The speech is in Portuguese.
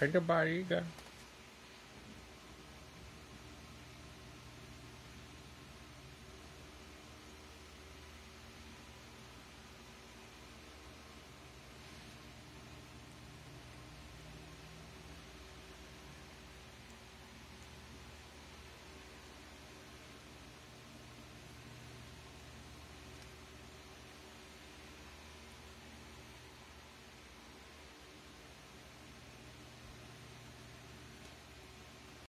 Dor de barriga.